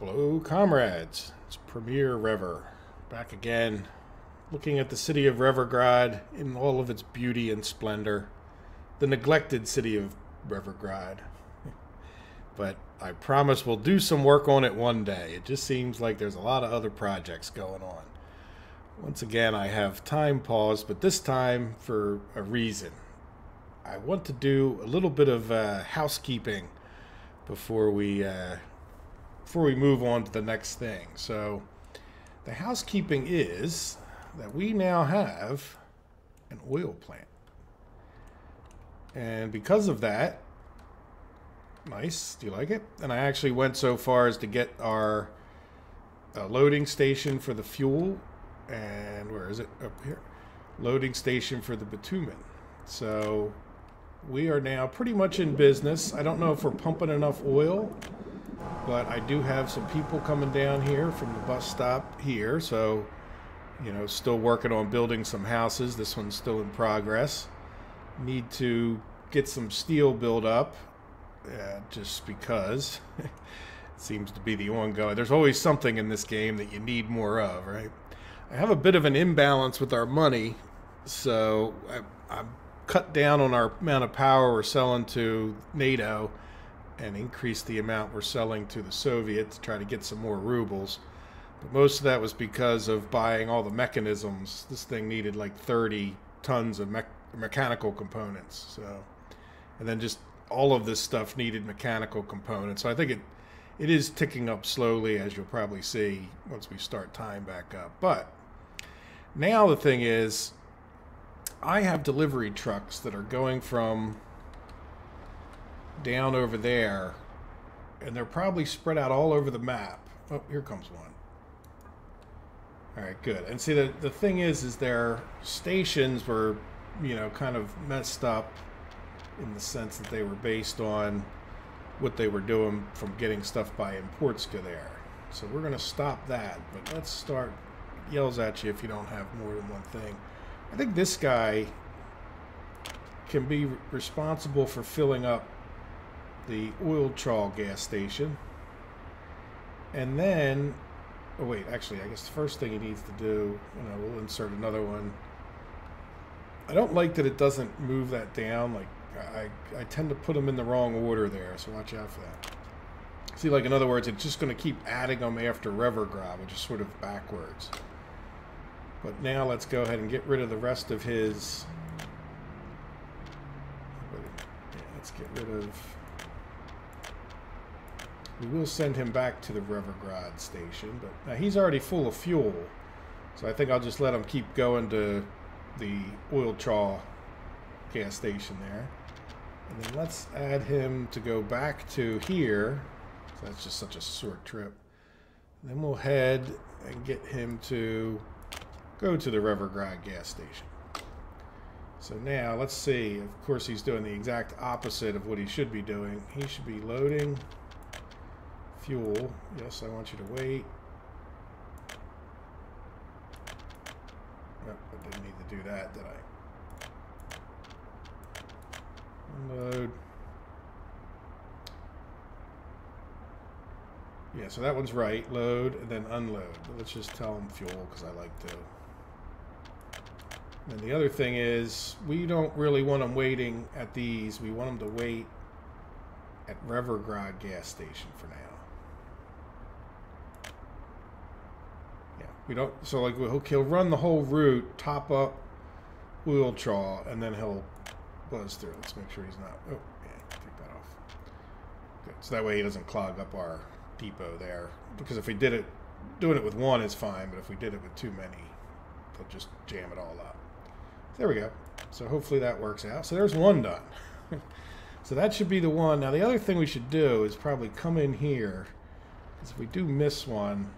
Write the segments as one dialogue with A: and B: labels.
A: Hello, comrades. It's Premier Rever. Back again, looking at the city of Revergrad in all of its beauty and splendor. The neglected city of Revergrad. but I promise we'll do some work on it one day. It just seems like there's a lot of other projects going on. Once again, I have time paused, but this time for a reason. I want to do a little bit of uh, housekeeping before we uh, before we move on to the next thing. So, the housekeeping is that we now have an oil plant, and because of that, nice. Do you like it? And I actually went so far as to get our uh, loading station for the fuel, and where is it? Up here, loading station for the bitumen. So we are now pretty much in business. I don't know if we're pumping enough oil, but I do have some people coming down here from the bus stop here. So, you know, still working on building some houses. This one's still in progress. Need to get some steel built up uh, just because it seems to be the ongoing. There's always something in this game that you need more of, right? I have a bit of an imbalance with our money, so I, I'm cut down on our amount of power we're selling to NATO and increase the amount we're selling to the Soviet to try to get some more rubles. But most of that was because of buying all the mechanisms. This thing needed like 30 tons of me mechanical components. So, and then just all of this stuff needed mechanical components. So I think it it is ticking up slowly, as you'll probably see once we start tying back up. But now the thing is, I have delivery trucks that are going from down over there, and they're probably spread out all over the map. Oh, here comes one. All right, good. And see, the, the thing is, is their stations were, you know, kind of messed up in the sense that they were based on what they were doing from getting stuff by Importska there. So we're going to stop that, but let's start, yells at you if you don't have more than one thing. I think this guy can be responsible for filling up the oil trawl gas station. And then, oh wait, actually, I guess the first thing he needs to do, and know, we'll insert another one. I don't like that it doesn't move that down. Like, I, I tend to put them in the wrong order there, so watch out for that. See, like, in other words, it's just going to keep adding them after Revergrad, which is sort of backwards. But now let's go ahead and get rid of the rest of his... Let's get rid of... We will send him back to the Revergrad station, but now he's already full of fuel. So I think I'll just let him keep going to the oil trawl gas station there. And then let's add him to go back to here. So that's just such a short trip. then we'll head and get him to go to the Revergrad gas station. So now let's see. Of course, he's doing the exact opposite of what he should be doing. He should be loading fuel. Yes, I want you to wait. I didn't need to do that, did I? Load. Yeah, so that one's right. Load and then unload. Let's just tell them fuel because I like to. And the other thing is, we don't really want them waiting at these. We want them to wait at Revergrad gas station for now. Yeah, we don't. So like he'll, he'll run the whole route, top up oil trawl, and then he'll buzz through. Let's make sure he's not. Oh, yeah, take that off. Good. So that way he doesn't clog up our depot there. Because if we did it, doing it with one is fine, but if we did it with too many, they'll just jam it all up. There we go. So hopefully that works out. So there's one done. so that should be the one. Now the other thing we should do is probably come in here. Because if we do miss one,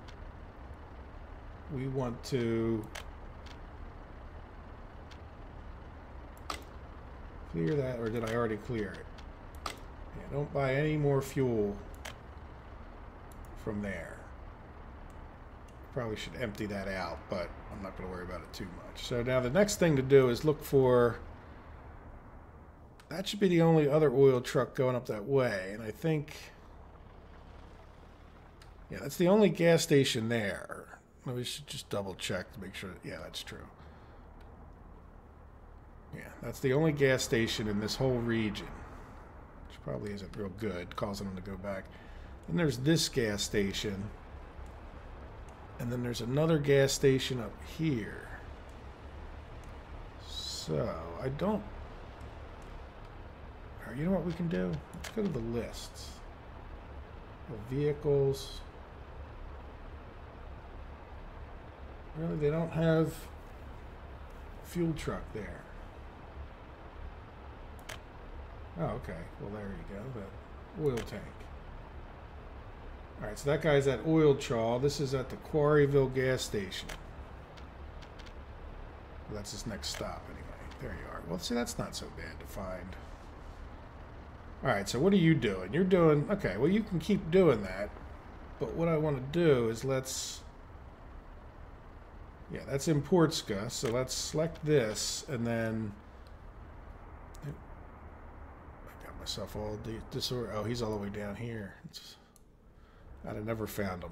A: we want to clear that, or did I already clear it? Yeah, don't buy any more fuel from there. Probably should empty that out, but I'm not going to worry about it too much. So now the next thing to do is look for... That should be the only other oil truck going up that way. And I think... Yeah, that's the only gas station there. We should just double check to make sure. That, Yeah, that's true. Yeah, that's the only gas station in this whole region. Which probably isn't real good, causing them to go back. And there's this gas station. And then there's another gas station up here. So, I don't... You know what we can do? Let's go to the lists. The vehicles. Really, they don't have fuel truck there. Oh, okay. Well, there you go. The oil tank. All right, so that guy's at Oil Chaw. This is at the Quarryville gas station. Well, that's his next stop, anyway. There you are. Well, see, that's not so bad to find. All right, so what are you doing? You're doing... Okay, well, you can keep doing that. But what I want to do is let's... Yeah, that's in Portska. So let's select this, and then... I got myself all disorder. Oh, he's all the way down here. It's, I'd have never found him.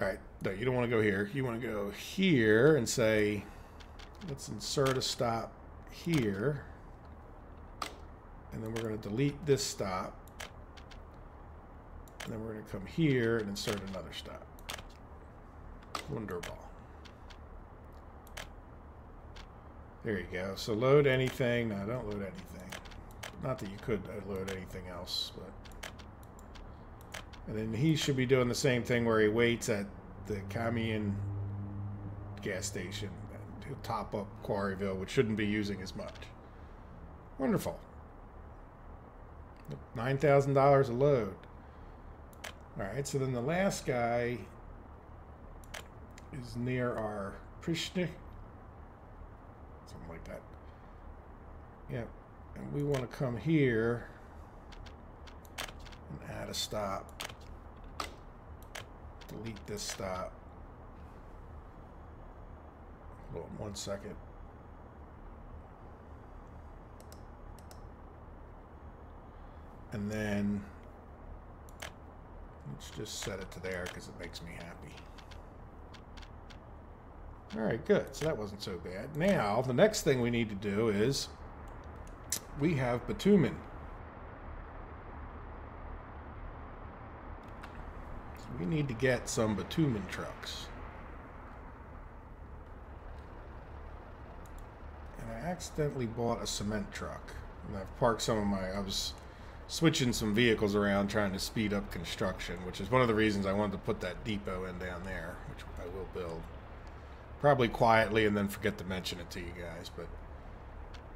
A: All right, no, you don't want to go here. You want to go here and say, let's insert a stop here. And then we're going to delete this stop. And then we're going to come here and insert another stop. Wonderful. There you go. So load anything. No, don't load anything. Not that you could load anything else, but... And then he should be doing the same thing where he waits at the Camion gas station. He'll top up Quarryville, which shouldn't be using as much. Wonderful. $9,000 a load. All right, so then the last guy is near our Prishnik. Something like that. Yep. And we want to come here and add a stop. Delete this stop. Hold on one second. And then let's just set it to there because it makes me happy. All right, good. So that wasn't so bad. Now, the next thing we need to do is we have bitumen. So we need to get some bitumen trucks. And I accidentally bought a cement truck. And I've parked some of my, I was switching some vehicles around trying to speed up construction, which is one of the reasons I wanted to put that depot in down there, which I will build. Probably quietly and then forget to mention it to you guys, but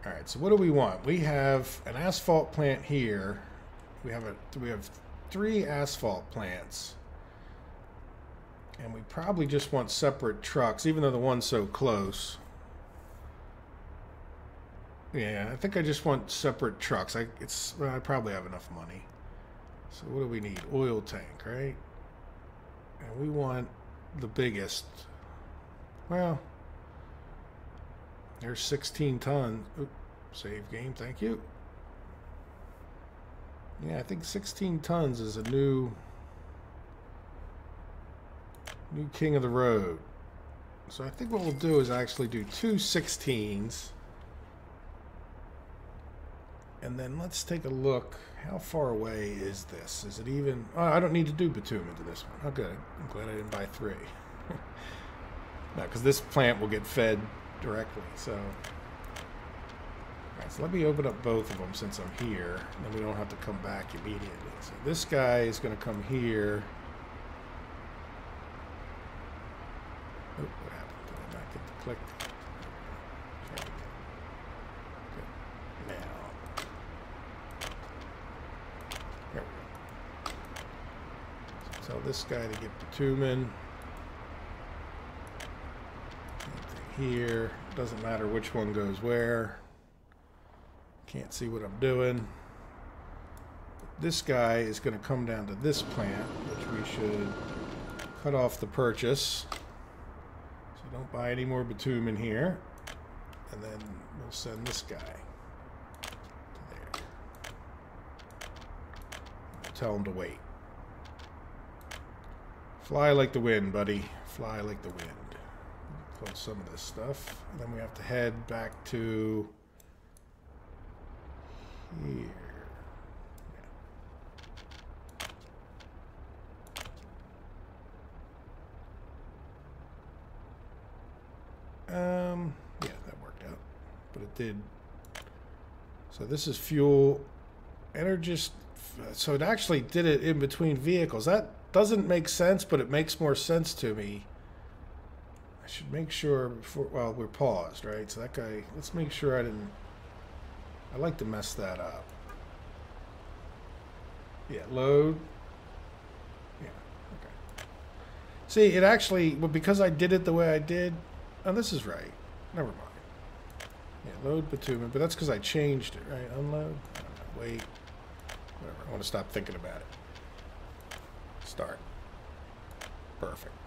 A: all right, so what do we want? We have an asphalt plant here. We have a we have three asphalt plants. And we probably just want separate trucks, even though the one's so close. Yeah, I think I just want separate trucks. I it's well, I probably have enough money. So what do we need? Oil tank, right? And we want the biggest. Well, there's 16 tons. Save game, thank you. Yeah, I think 16 tons is a new new king of the road. So I think what we'll do is actually do two 16s. And then let's take a look. How far away is this? Is it even... Oh, I don't need to do bitumen to this one. Good. I'm glad I didn't buy three. because this plant will get fed directly, so... Alright, so let me open up both of them since I'm here. Then we don't have to come back immediately. So this guy is going to come here. Oh, what happened? Did I not get the click? Tell this guy to get the bitumen. Here. Doesn't matter which one goes where. Can't see what I'm doing. This guy is going to come down to this plant, which we should cut off the purchase. So don't buy any more bitumen here. And then we'll send this guy to there. Tell him to wait. Fly like the wind, buddy. Fly like the wind. Close some of this stuff. And then we have to head back to here. Um, yeah, that worked out. But it did. So this is fuel. Energist. So it actually did it in between vehicles. That doesn't make sense, but it makes more sense to me. I should make sure before. Well, we're paused, right? So that guy. Let's make sure I didn't. I like to mess that up. Yeah, load. Yeah, okay. See, it actually, well, because I did it the way I did, oh, this is right. Never mind. Yeah, load bitumen, but that's because I changed it, right? Unload. Wait. Whatever. I want to stop thinking about it. Start. Perfect.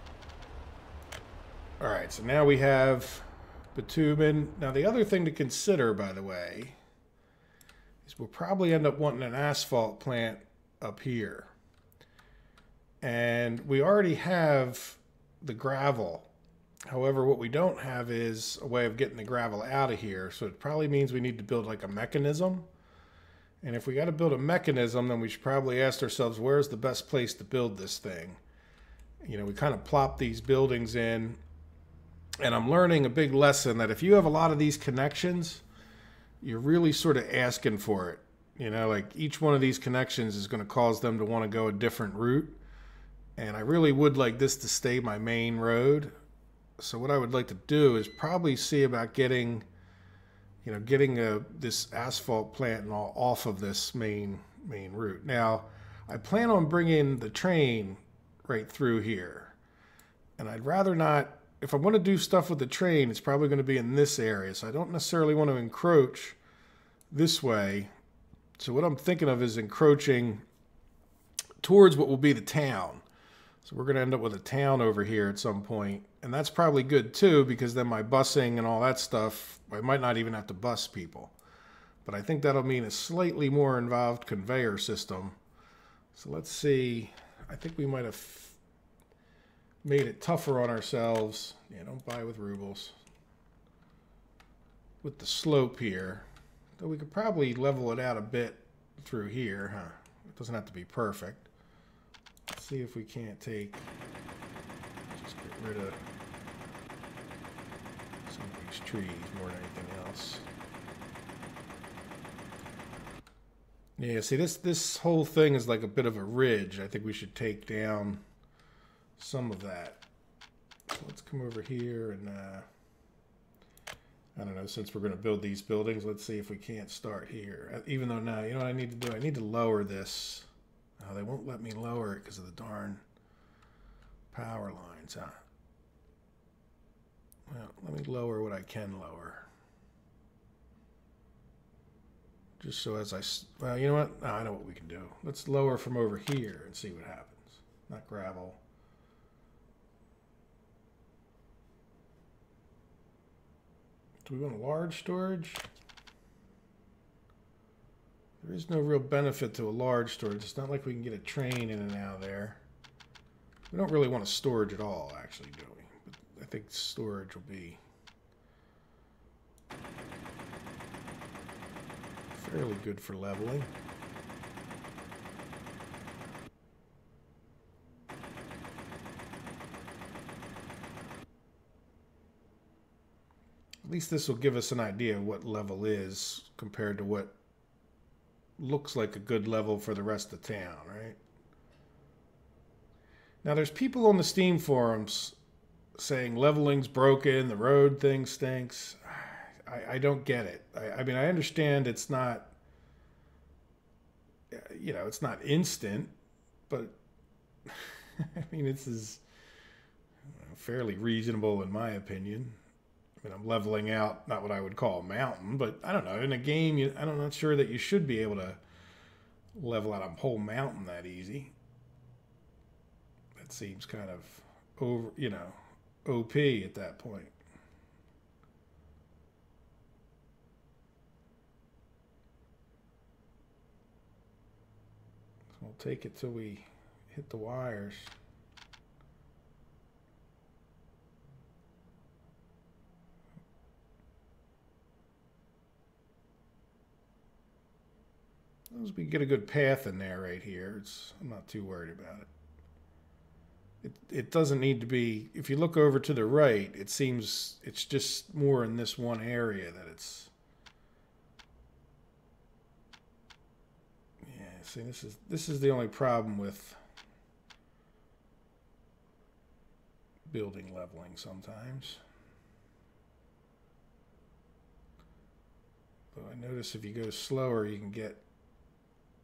A: All right, so now we have bitumen. Now, the other thing to consider, by the way, is we'll probably end up wanting an asphalt plant up here. And we already have the gravel. However, what we don't have is a way of getting the gravel out of here. So it probably means we need to build like a mechanism. And if we got to build a mechanism, then we should probably ask ourselves, where's the best place to build this thing? You know, we kind of plop these buildings in. And I'm learning a big lesson that if you have a lot of these connections, you're really sort of asking for it. You know, like each one of these connections is going to cause them to want to go a different route. And I really would like this to stay my main road. So what I would like to do is probably see about getting, you know, getting a, this asphalt plant and all off of this main main route. Now, I plan on bringing the train right through here. And I'd rather not, if I want to do stuff with the train, it's probably going to be in this area. So I don't necessarily want to encroach this way. So what I'm thinking of is encroaching towards what will be the town. So we're going to end up with a town over here at some point. And that's probably good too, because then my busing and all that stuff, I might not even have to bus people. But I think that'll mean a slightly more involved conveyor system. So let's see. I think we might have made it tougher on ourselves. Yeah, don't buy with rubles. With the slope here. Though we could probably level it out a bit through here, huh? It doesn't have to be perfect. Let's see if we can't take... Just get rid of some of these trees more than anything else. Yeah, see this this whole thing is like a bit of a ridge. I think we should take down some of that. So let's come over here and uh, I don't know, since we're going to build these buildings, let's see if we can't start here. Uh, even though now, you know what I need to do? I need to lower this. Oh, they won't let me lower it because of the darn power lines, huh? Well, let me lower what I can lower. Just so as I, well, you know what? I know what we can do. Let's lower from over here and see what happens. Not gravel. Do we want a large storage? There is no real benefit to a large storage. It's not like we can get a train in and out of there. We don't really want a storage at all, actually, do we? But I think storage will be fairly good for leveling. Least this will give us an idea what level is compared to what looks like a good level for the rest of town, right? Now, there's people on the Steam forums saying leveling's broken, the road thing stinks. I, I don't get it. I, I mean, I understand it's not, you know, it's not instant, but I mean, this is fairly reasonable in my opinion. I mean, I'm leveling out not what I would call a mountain, but I don't know. In a game, you, I'm not sure that you should be able to level out a whole mountain that easy. That seems kind of over, you know, OP at that point. We'll take it till we hit the wires. As long as we get a good path in there right here, it's, I'm not too worried about it. It, it doesn't need to be, if you look over to the right, it seems it's just more in this one area that it's. Yeah, see, this is, this is the only problem with building leveling sometimes. But I notice if you go slower, you can get,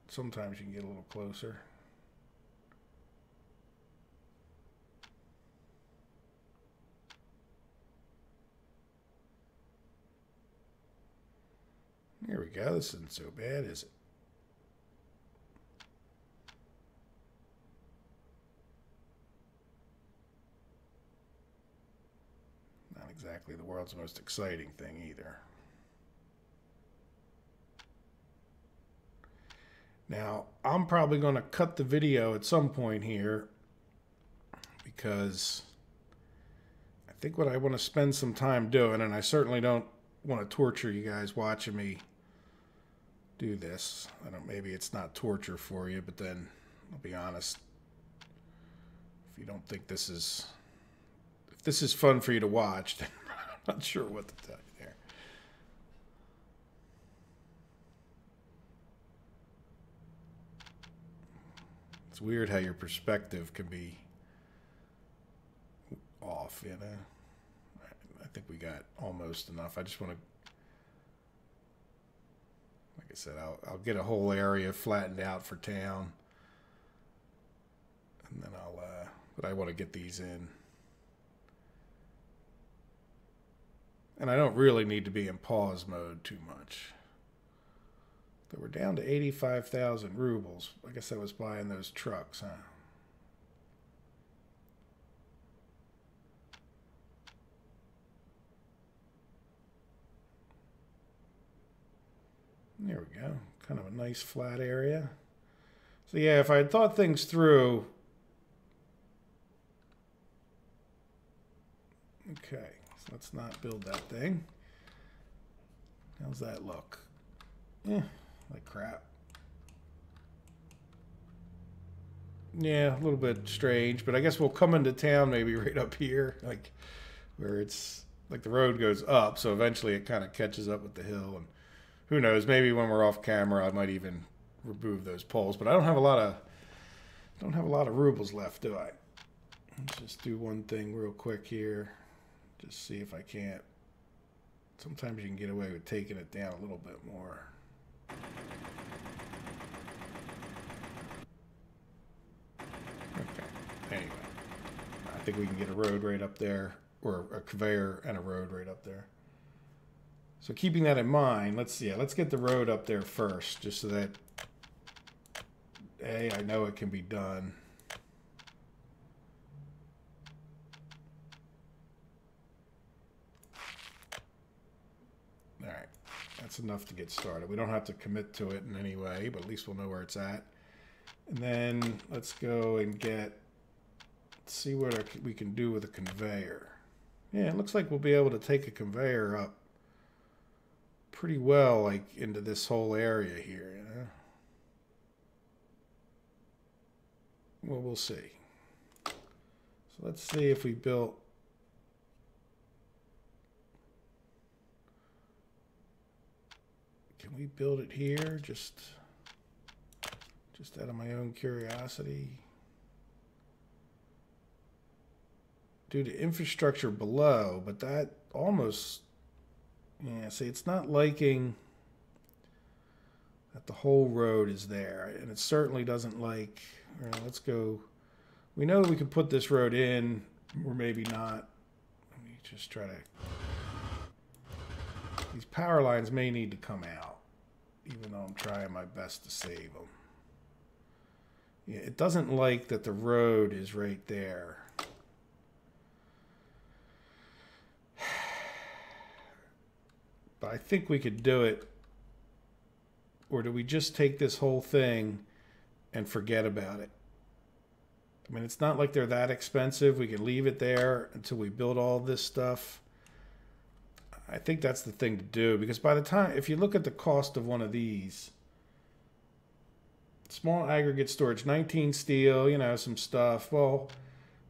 A: sometimes you can get a little closer. There we go. This isn't so bad, is it? Not exactly the world's most exciting thing either. Now, I'm probably going to cut the video at some point here because I think what I want to spend some time doing, and I certainly don't want to torture you guys watching me do this. I don't maybe it's not torture for you, but then I'll be honest. If you don't think this is if this is fun for you to watch, then I'm not sure what to tell you there. It's weird how your perspective can be off, you know. I think we got almost enough. I just want to like I said, I'll, I'll get a whole area flattened out for town. And then I'll, uh, but I want to get these in. And I don't really need to be in pause mode too much. But we're down to 85,000 rubles. I guess I was buying those trucks, huh? There we go. Kind of a nice flat area. So yeah, if I had thought things through. Okay, so let's not build that thing. How's that look? Yeah, like crap. Yeah, a little bit strange, but I guess we'll come into town maybe right up here, like where it's like the road goes up, so eventually it kind of catches up with the hill and who knows? Maybe when we're off camera, I might even remove those poles. But I don't have a lot of don't have a lot of rubles left, do I? Let's just do one thing real quick here. Just see if I can't. Sometimes you can get away with taking it down a little bit more. Okay. Anyway, I think we can get a road right up there, or a conveyor and a road right up there. So keeping that in mind, let's see. Yeah, let's get the road up there first, just so that a I know it can be done. All right, that's enough to get started. We don't have to commit to it in any way, but at least we'll know where it's at. And then let's go and get, see what we can do with a conveyor. Yeah, it looks like we'll be able to take a conveyor up pretty well like into this whole area here, you know. Well, we'll see. So let's see if we built Can we build it here just just out of my own curiosity? Due to infrastructure below, but that almost yeah, see, it's not liking that the whole road is there. And it certainly doesn't like, let's go. We know we can put this road in, or maybe not. Let me just try to. These power lines may need to come out, even though I'm trying my best to save them. Yeah, it doesn't like that the road is right there. But I think we could do it. Or do we just take this whole thing and forget about it? I mean, it's not like they're that expensive. We can leave it there until we build all this stuff. I think that's the thing to do because by the time, if you look at the cost of one of these, small aggregate storage, 19 steel, you know, some stuff. Well,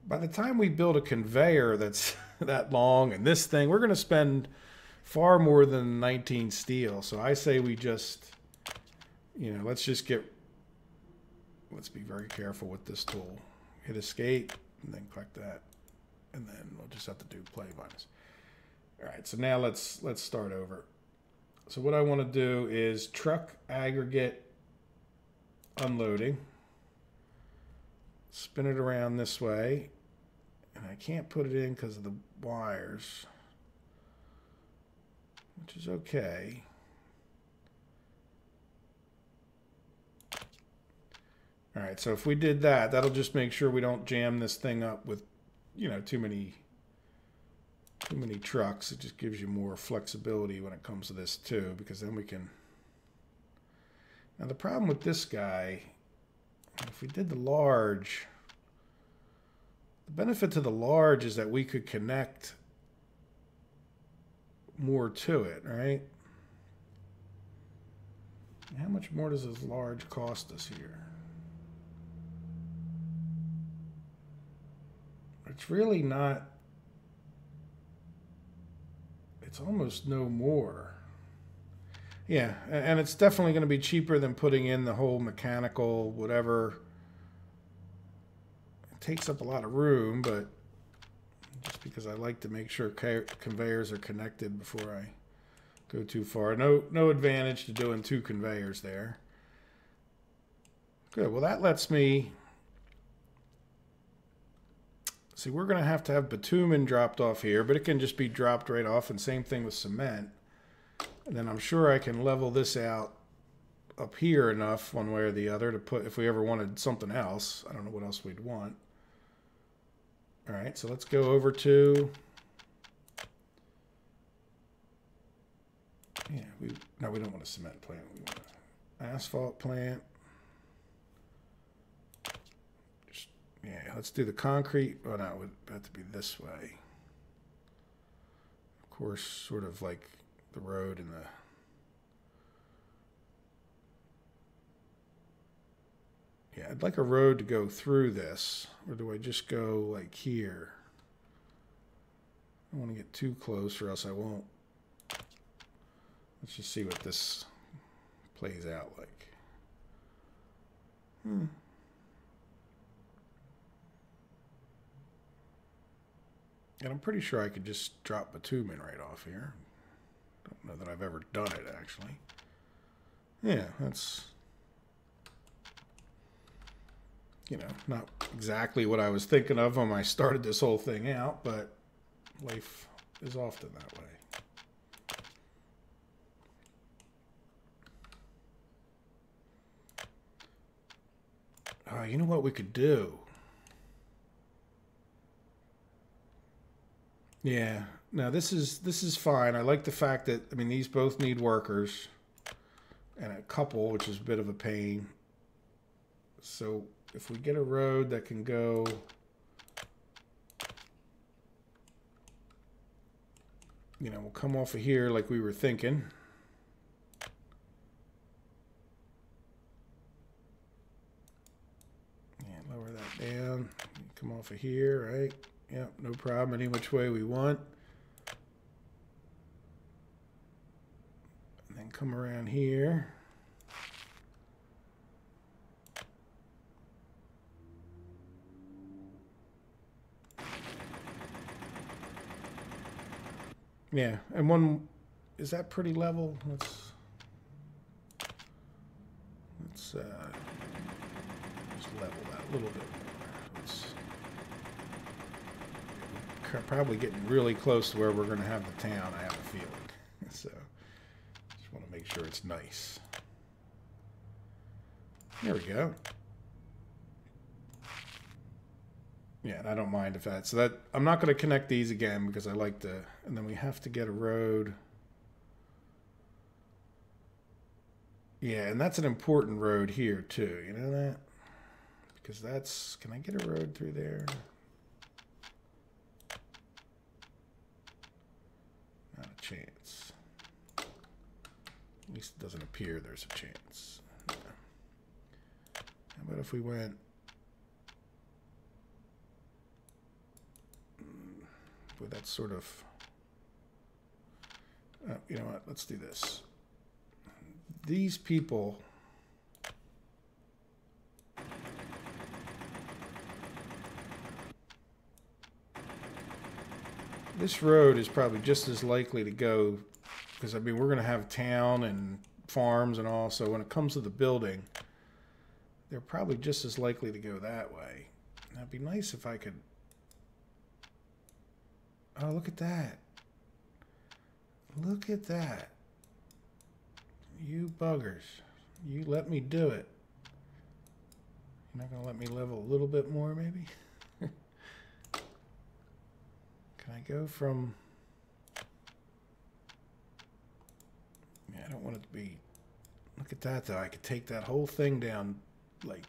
A: by the time we build a conveyor that's that long and this thing, we're going to spend far more than 19 steel. So I say we just, you know, let's just get, let's be very careful with this tool. Hit escape and then click that. And then we'll just have to do play minus. All right, so now let's let's start over. So what I want to do is truck aggregate unloading. Spin it around this way. And I can't put it in because of the wires. Which is okay. All right, so if we did that, that'll just make sure we don't jam this thing up with, you know, too many too many trucks. It just gives you more flexibility when it comes to this too, because then we can. Now the problem with this guy, if we did the large, the benefit to the large is that we could connect more to it, right? How much more does this large cost us here? It's really not it's almost no more. Yeah, and it's definitely going to be cheaper than putting in the whole mechanical whatever. It takes up a lot of room, but just because I like to make sure conveyors are connected before I go too far. No, no advantage to doing two conveyors there. Good. Well, that lets me See, we're going to have to have bitumen dropped off here, but it can just be dropped right off, and same thing with cement. And then I'm sure I can level this out up here enough, one way or the other, to put, if we ever wanted something else. I don't know what else we'd want. All right, so let's go over to... Yeah, we no, we don't want a cement plant. We want an asphalt plant. Just, Yeah, let's do the concrete. Oh, no, it would have to be this way. Of course, sort of like the road and the... Yeah, I'd like a road to go through this. Or do I just go like here? I don't want to get too close or else I won't. Let's just see what this plays out like. Hmm. And I'm pretty sure I could just drop bitumen right off here. Don't know that I've ever done it, actually. Yeah, that's... You know, not exactly what I was thinking of when I started this whole thing out, but life is often that way. Uh, you know what we could do? Yeah. Now this is this is fine. I like the fact that I mean these both need workers and a couple, which is a bit of a pain. So if we get a road that can go you know, we'll come off of here like we were thinking. Yeah, lower that down. Come off of here, right? Yep, no problem. Any which way we want. And then come around here. Yeah, and one is that pretty level? Let's let's uh, just level that a little bit. probably getting really close to where we're going to have the town, I have a feeling. So, just want to make sure it's nice. There we go. Yeah, and I don't mind if that. So that I'm not going to connect these again because I like the. And then we have to get a road. Yeah, and that's an important road here too. You know that? Because that's. Can I get a road through there? Not a chance. At least it doesn't appear there's a chance. How about if we went... Well, that's sort of... Uh, you know what? Let's do this. These people... This road is probably just as likely to go because I mean we're going to have town and farms and all. So when it comes to the building, they're probably just as likely to go that way. That'd be nice if I could. Oh, look at that! Look at that! You buggers! You let me do it. You're not going to let me level a little bit more, maybe? Can I go from... Yeah, I don't want it to be... Look at that, though. I could take that whole thing down, like...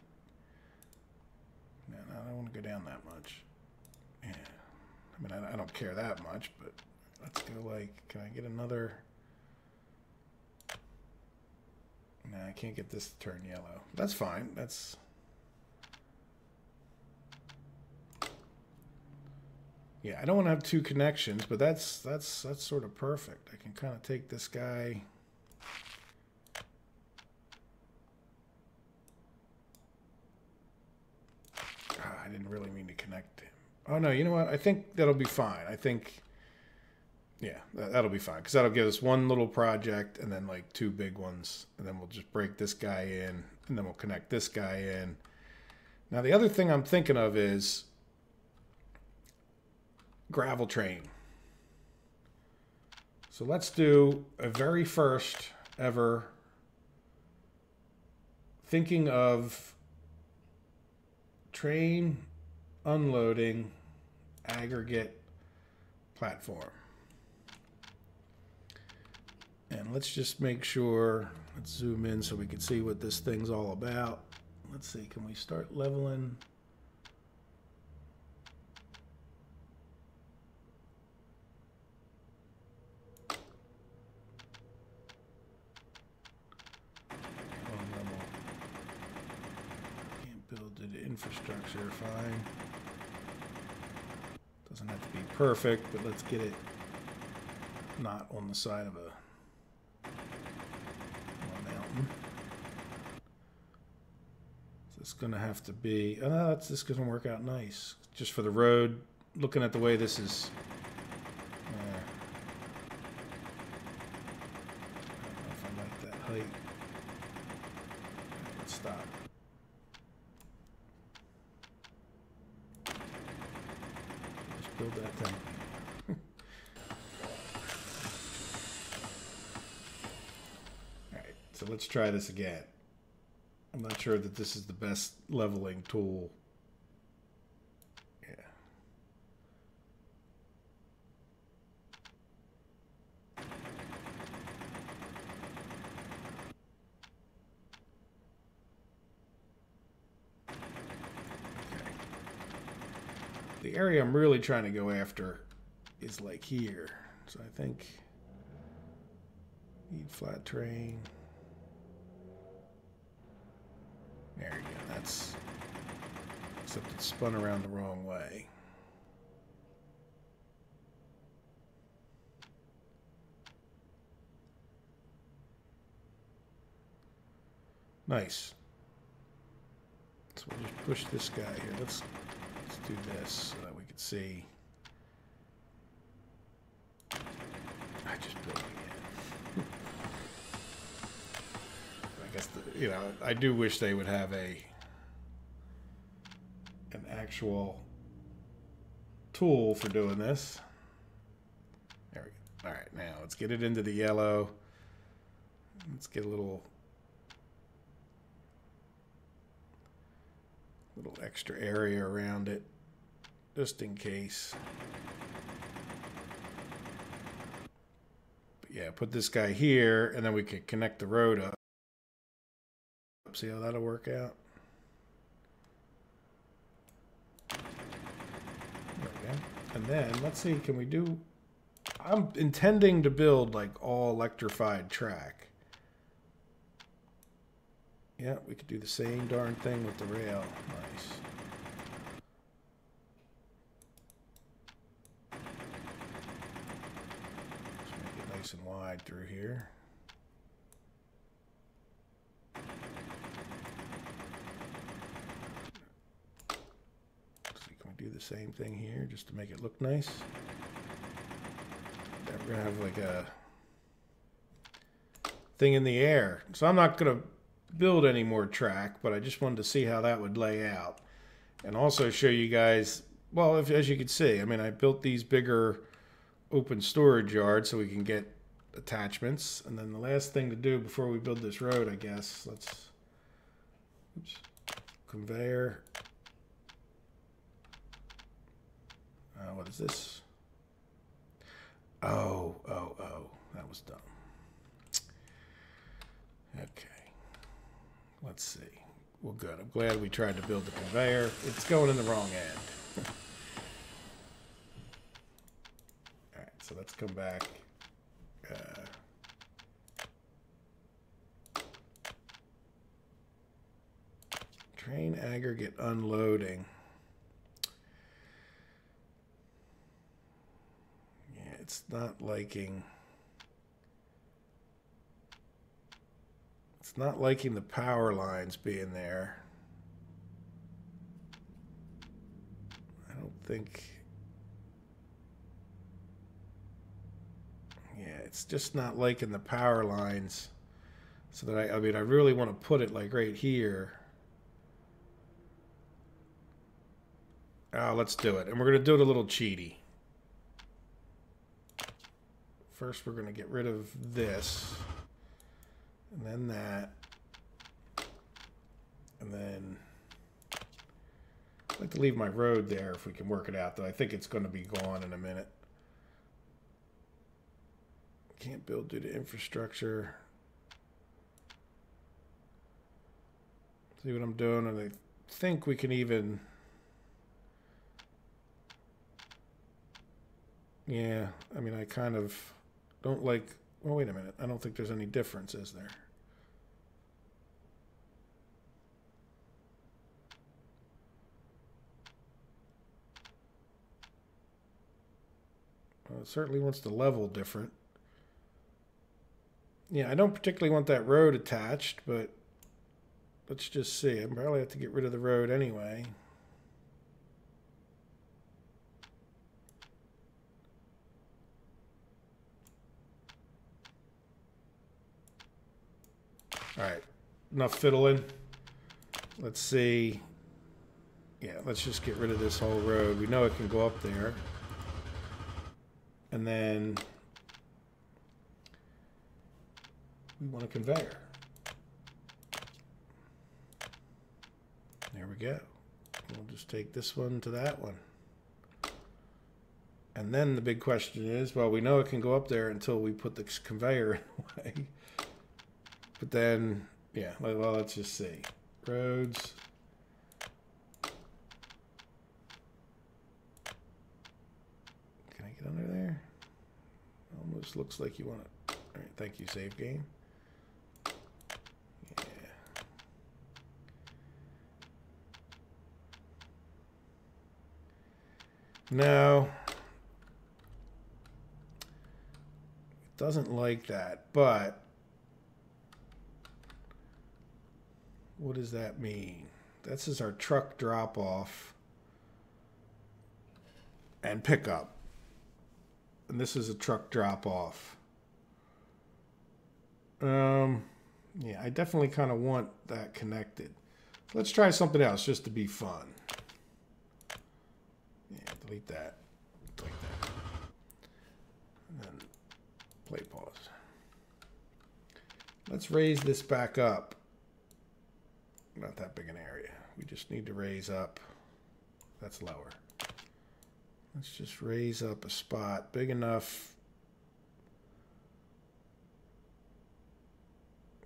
A: No, no I don't want to go down that much. Yeah. I mean, I, I don't care that much, but let's go, like... Can I get another... No, I can't get this to turn yellow. That's fine. That's... Yeah, I don't want to have two connections, but that's that's that's sort of perfect. I can kind of take this guy. Oh, I didn't really mean to connect. Oh no, you know what? I think that'll be fine. I think, yeah, that, that'll be fine because that'll give us one little project and then like two big ones, and then we'll just break this guy in, and then we'll connect this guy in. Now the other thing I'm thinking of is gravel train. So let's do a very first ever thinking of train unloading aggregate platform. And let's just make sure, let's zoom in so we can see what this thing's all about. Let's see, can we start leveling? Oh, Can't build the infrastructure, fine. Doesn't have to be perfect, but let's get it not on the side of a, a mountain. So it's going to have to be, uh, oh, no, that's just going to work out nice. Just for the road, looking at the way this is, uh, I don't know if I like that height. Let's stop. build that thing. Alright, so let's try this again. I'm not sure that this is the best leveling tool. Yeah. the area I'm really trying to go after is like here. So I think need flat terrain. There you go. That's except it's spun around the wrong way. Nice. So we'll just push this guy here. Let's let's do this so that we can see. I just built it again. I guess, the, you know, I do wish they would have a an actual tool for doing this. There we go. All right, now let's get it into the yellow. Let's get a little little extra area around it just in case. But yeah, put this guy here and then we can connect the road up. See how that'll work out? And then let's see, can we do I'm intending to build like all electrified track. Yeah, we could do the same darn thing with the rail. Nice. Make it nice and wide through here. See, can we do the same thing here just to make it look nice? Then we're gonna have like a thing in the air. So I'm not gonna build any more track, but I just wanted to see how that would lay out. And also show you guys, well, if, as you can see, I mean, I built these bigger open storage yards so we can get attachments. And then the last thing to do before we build this road, I guess, let's, oops, conveyor. Uh, what is this? Oh, oh, oh, that was dumb. Okay. Let's see. Well, good. I'm glad we tried to build the conveyor. It's going in the wrong end. All right, so let's come back. Uh, train aggregate unloading. Yeah, it's not liking. It's not liking the power lines being there. I don't think. Yeah, it's just not liking the power lines. So that I, I mean, I really want to put it like right here. Oh, let's do it. And we're going to do it a little cheaty. First, we're going to get rid of this. And then that. And then I'd like to leave my road there if we can work it out, though I think it's going to be gone in a minute. Can't build due to infrastructure. See what I'm doing, and I think we can even... Yeah, I mean, I kind of don't like well, wait a minute. I don't think there's any difference, is there? Well, it certainly wants the level different. Yeah, I don't particularly want that road attached, but let's just see. I probably have to get rid of the road anyway. All right, enough fiddling. Let's see. Yeah, let's just get rid of this whole road. We know it can go up there. And then we want a conveyor. There we go. We'll just take this one to that one. And then the big question is, well, we know it can go up there until we put the conveyor in the way. But then, yeah, well, let's just see. Roads. Can I get under there? Almost looks like you want to. All right, thank you, save game. Yeah. No. It doesn't like that, but What does that mean? This is our truck drop off and pickup. And this is a truck drop off. Um, yeah, I definitely kind of want that connected. Let's try something else just to be fun. Yeah, delete that. Delete that. And then play pause. Let's raise this back up not that big an area. We just need to raise up. That's lower. Let's just raise up a spot big enough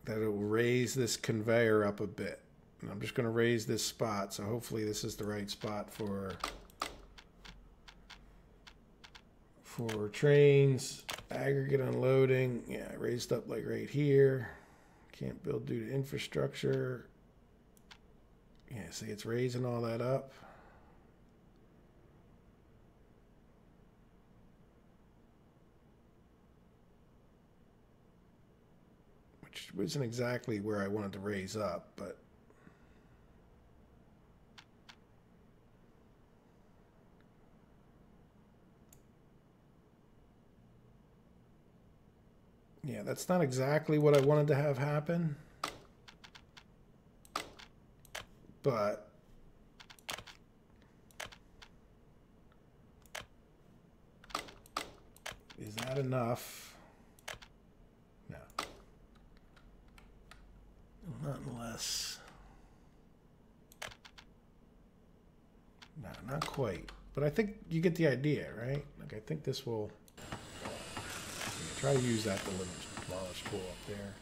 A: that it will raise this conveyor up a bit. And I'm just going to raise this spot, so hopefully this is the right spot for for trains, aggregate unloading. Yeah, raised up like right here. Can't build due to infrastructure. Yeah, see, it's raising all that up. Which isn't exactly where I wanted to raise up, but Yeah, that's not exactly what I wanted to have happen. But is that enough? No. Not unless. No, not quite. But I think you get the idea, right? Like, I think this will. Try to use that demolish tool up there.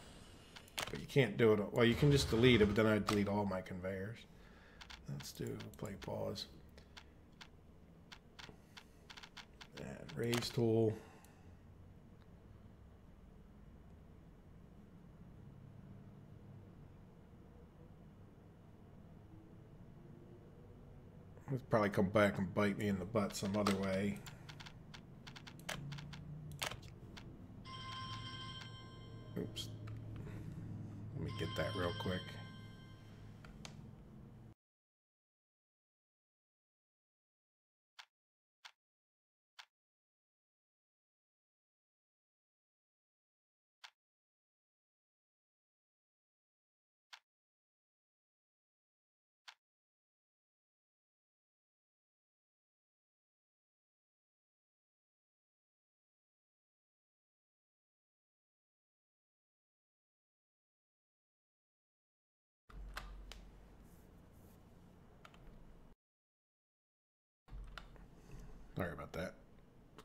A: But you can't do it. Well, you can just delete it, but then I delete all my conveyors. Let's do play pause. And raise tool. It'll probably come back and bite me in the butt some other way. Oops. Let me get that real quick.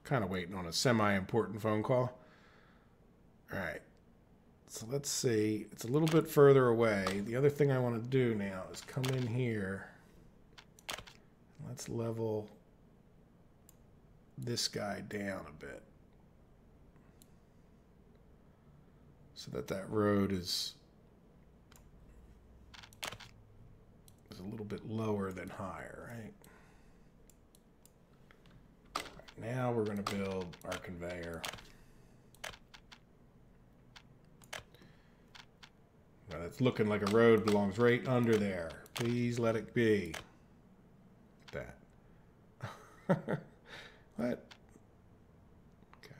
A: Kind of waiting on a semi-important phone call. All right. So let's see. It's a little bit further away. The other thing I want to do now is come in here. Let's level this guy down a bit. So that that road is, is a little bit lower than higher, right? Now we're going to build our conveyor. Now it's looking like a road belongs right under there. Please let it be. That. what? Okay.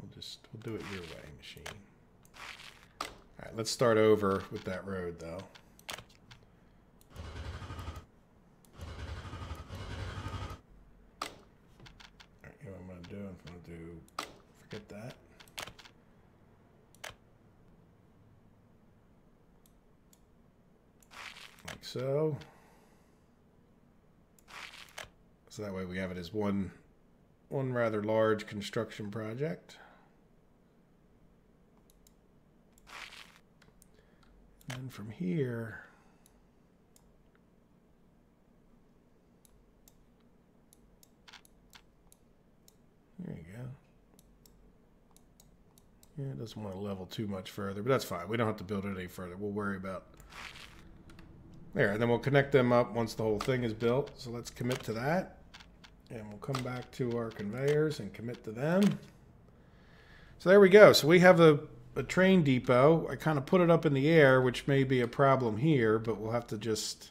A: We'll just, we'll do it your way, machine. All right, let's start over with that road, though. Get that. Like so. So that way we have it as one, one rather large construction project. And from here, there you go. Yeah, it doesn't want to level too much further, but that's fine. We don't have to build it any further. We'll worry about... There, and then we'll connect them up once the whole thing is built. So let's commit to that. And we'll come back to our conveyors and commit to them. So there we go. So we have a, a train depot. I kind of put it up in the air, which may be a problem here, but we'll have to just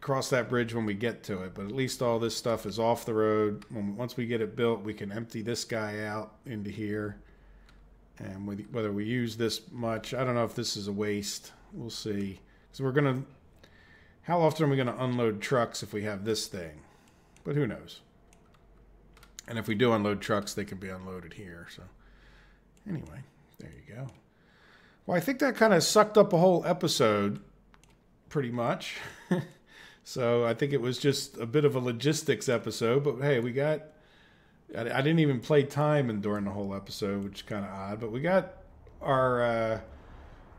A: cross that bridge when we get to it. But at least all this stuff is off the road. When, once we get it built, we can empty this guy out into here and whether we use this much, I don't know if this is a waste. We'll see. Because we're going to, how often are we going to unload trucks if we have this thing? But who knows? And if we do unload trucks, they can be unloaded here. So anyway, there you go. Well, I think that kind of sucked up a whole episode pretty much. so I think it was just a bit of a logistics episode, but hey, we got I, I didn't even play time and during the whole episode, which is kind of odd. But we got our uh,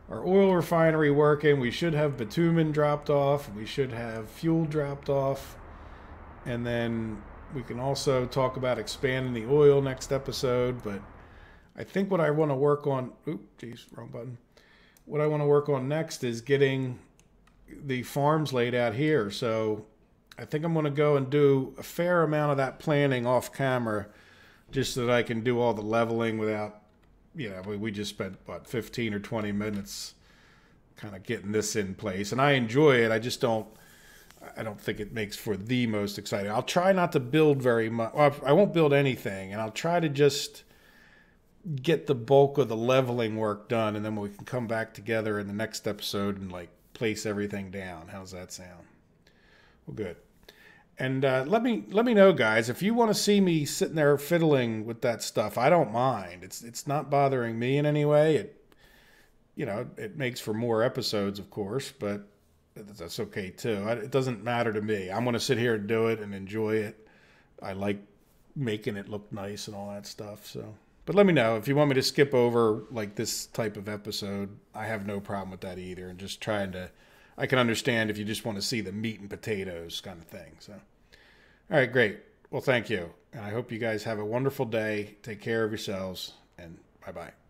A: our oil refinery working. We should have bitumen dropped off. We should have fuel dropped off, and then we can also talk about expanding the oil next episode. But I think what I want to work on. Oop, geez, wrong button. What I want to work on next is getting the farms laid out here. So I think I'm going to go and do a fair amount of that planning off camera just so that I can do all the leveling without, you know, we, we just spent, what, 15 or 20 minutes kind of getting this in place. And I enjoy it. I just don't. I don't think it makes for the most exciting. I'll try not to build very much. I won't build anything, and I'll try to just get the bulk of the leveling work done, and then we can come back together in the next episode and like place everything down. How's that sound? Well, good. And uh, let me let me know, guys, if you want to see me sitting there fiddling with that stuff. I don't mind. It's it's not bothering me in any way. It you know it makes for more episodes, of course, but that's okay too. It doesn't matter to me. I'm going to sit here and do it and enjoy it. I like making it look nice and all that stuff. So, but let me know if you want me to skip over like this type of episode. I have no problem with that either. And just trying to I can understand if you just want to see the meat and potatoes kind of thing. So, all right, great. Well, thank you. And I hope you guys have a wonderful day. Take care of yourselves, and bye bye.